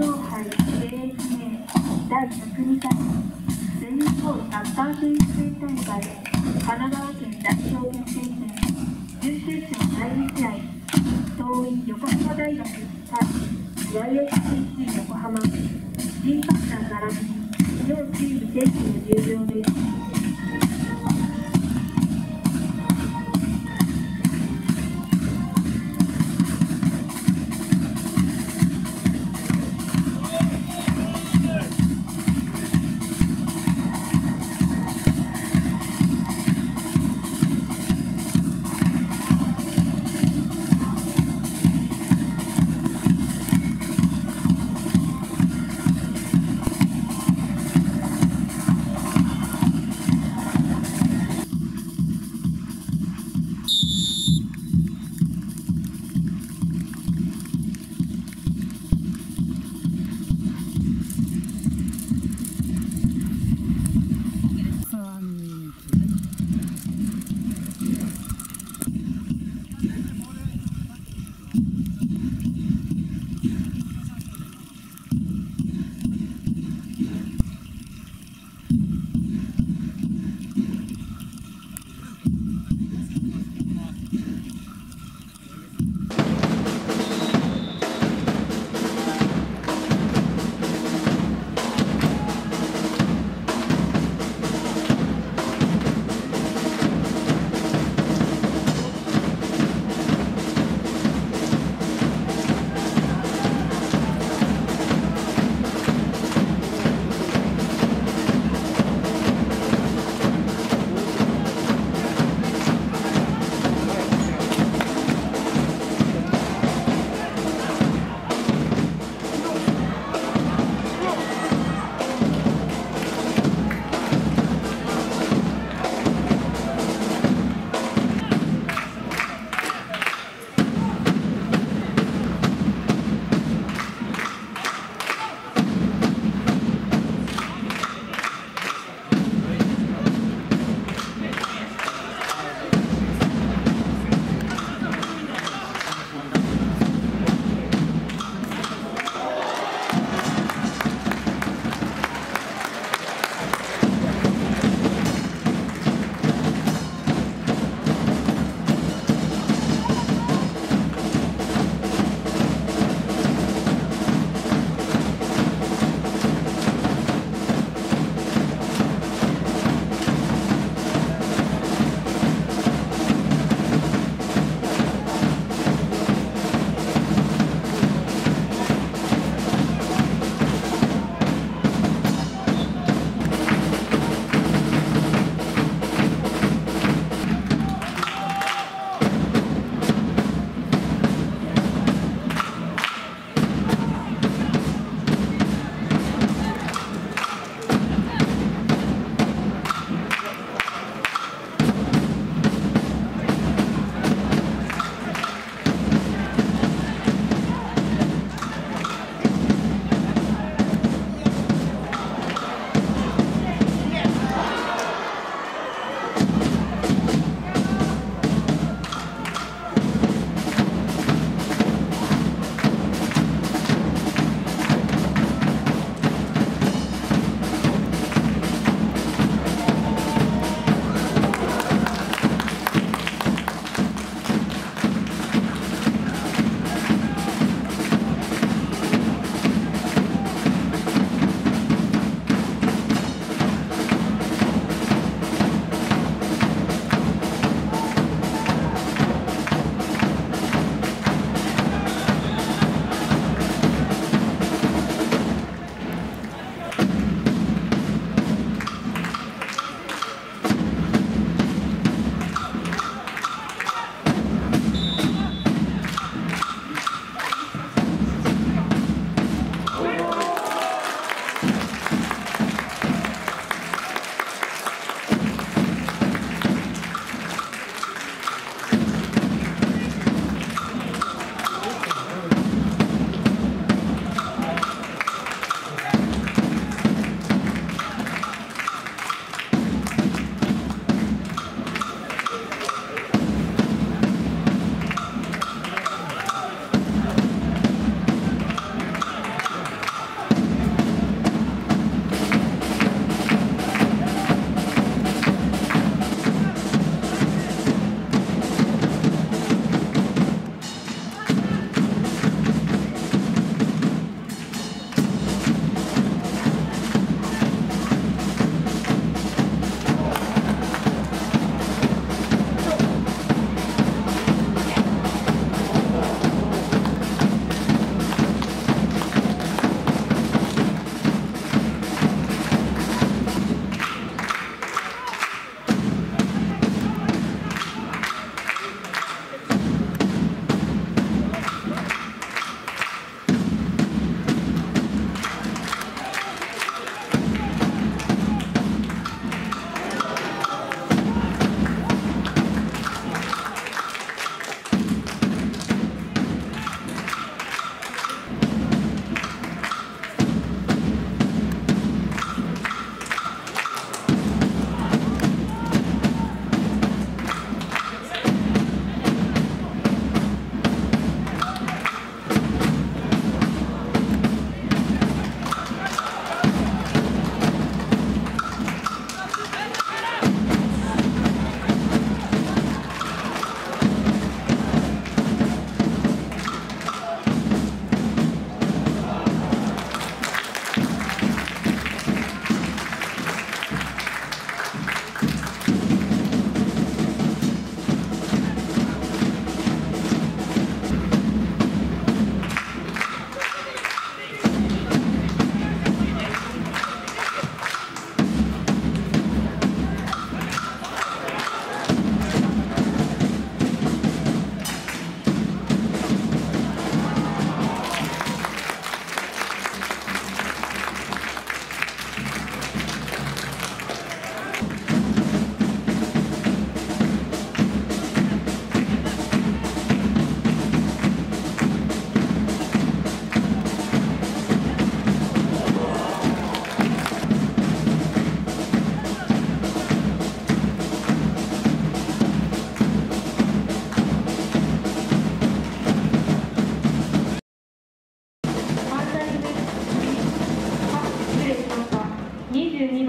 皇杯 ASA 第102回全日本サッカー選手権大会神奈川県代表決定戦準決勝第2試合桐蔭横浜大学対 YSCC 横浜審判団並びに両チーム選手の入場です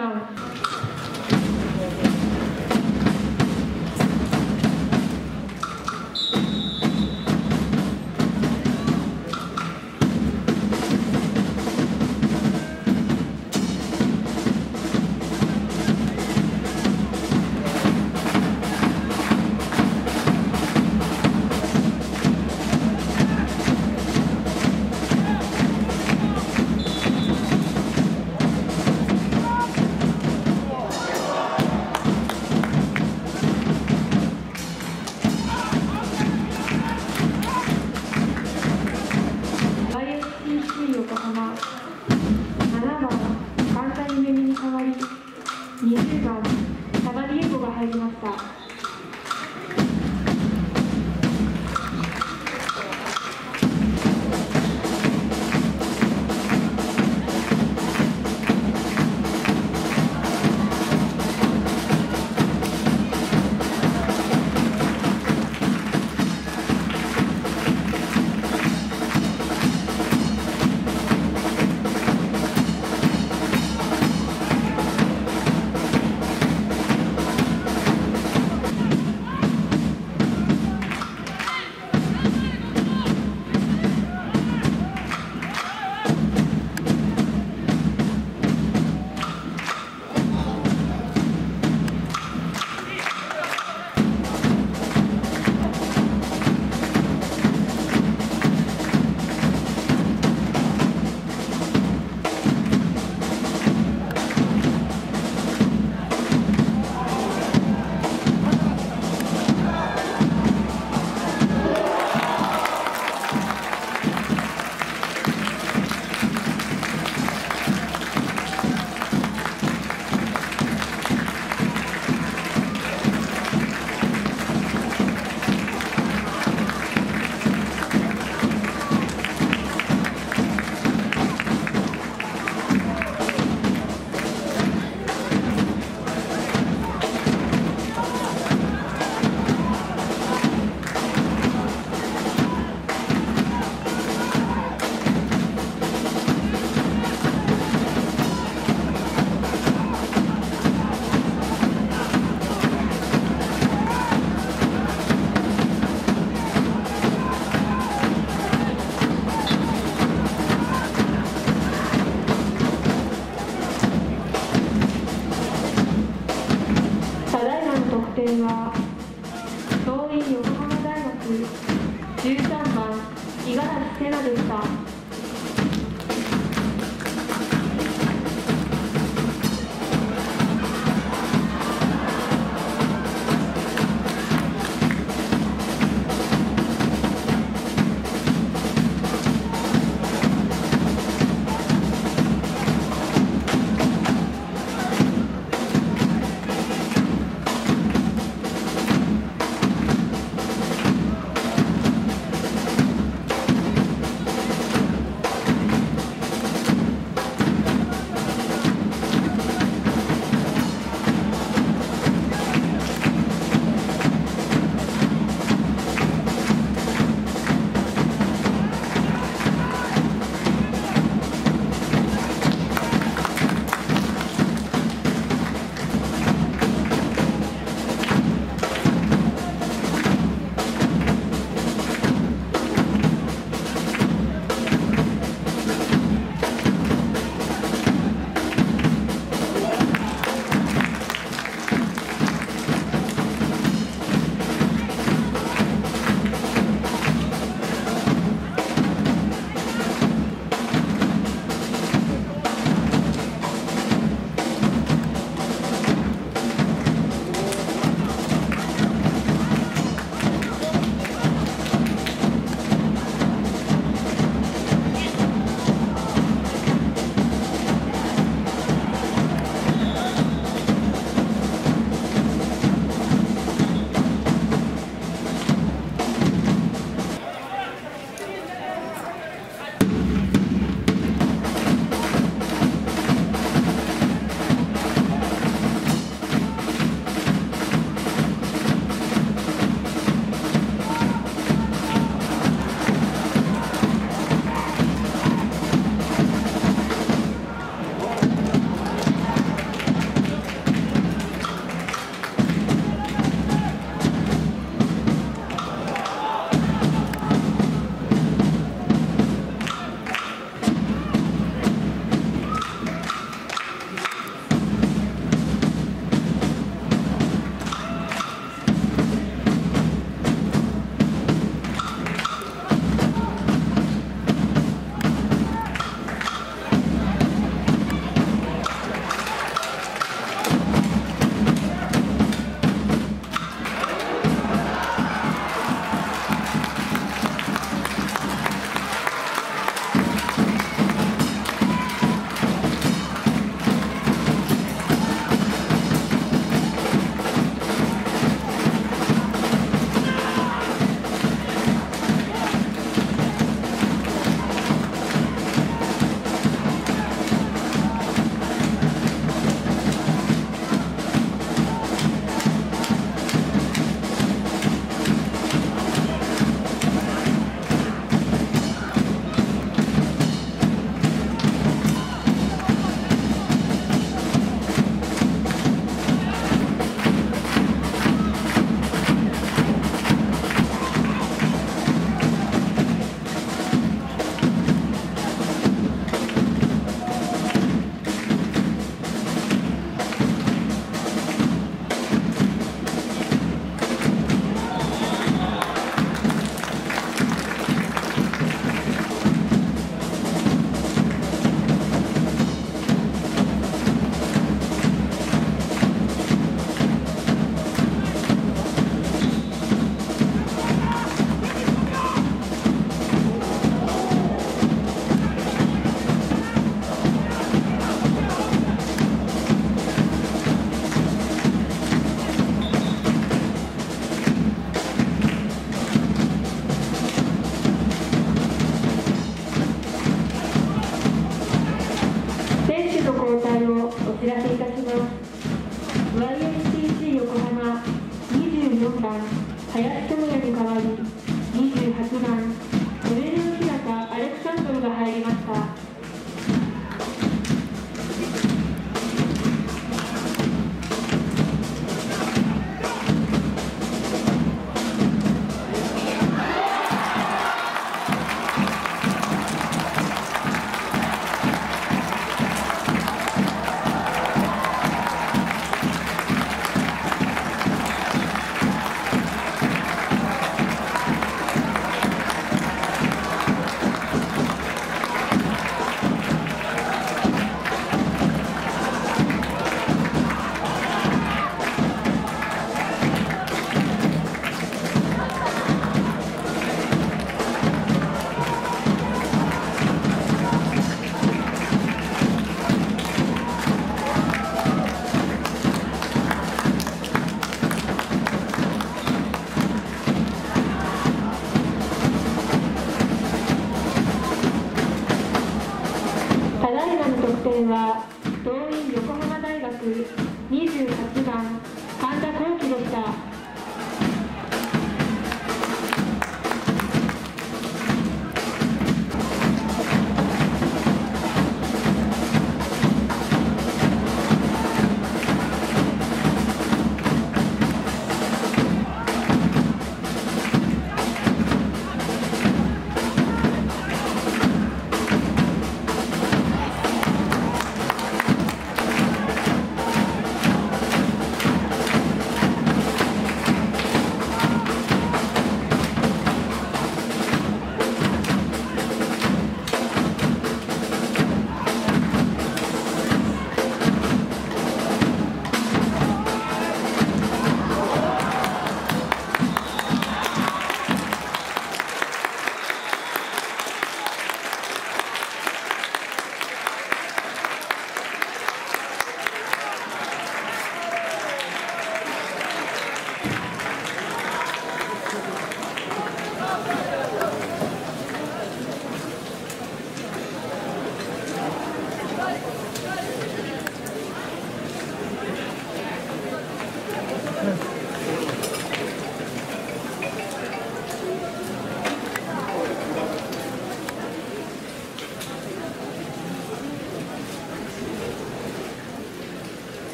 嗯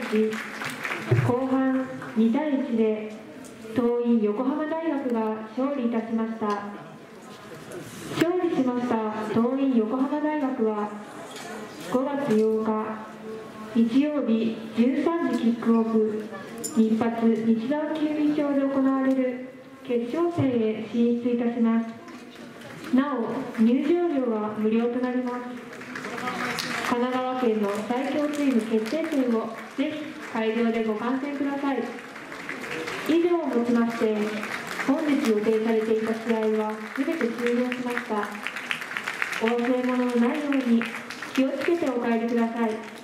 後半2対1で桐蔭横浜大学が勝利いたしました。勝利しました桐蔭横浜大学は5月8日日曜日13時キックオフ日発日大球技場で行われる決勝戦へ進出いたします。なお入場料は無料となります。神奈川県の最強チーム決定戦をぜひ会場でご観戦ください。以上をもちまして本日予定されていた試合は全て終了しました。お忘れ物のないように気をつけてお帰りください。